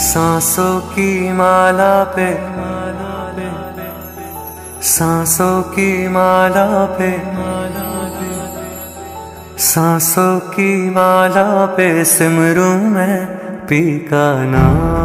सांसों की माला पे, सांसों की माला पे, सांसों की माला पे सिमरू में पी का नाम।